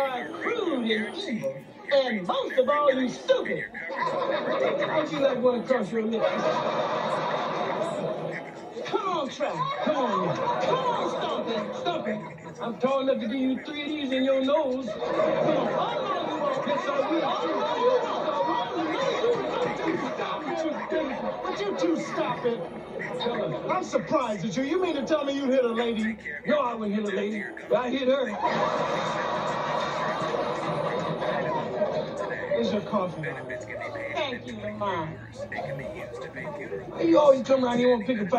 are crude and evil. And most of all, you stupid. Don't you let one cross your lips? Come on, Track. Come on. Come on, stop it. Stop it. I'm tall enough to give you three of these in your nose. Come on. How long you want this? Are we all But you two stop it. I'm surprised at you. You mean to tell me you hit a lady? No, I wouldn't hit a lady. I hit her. Here's your coffee. Thank you, Mom. You always come around here and want to pick a fight.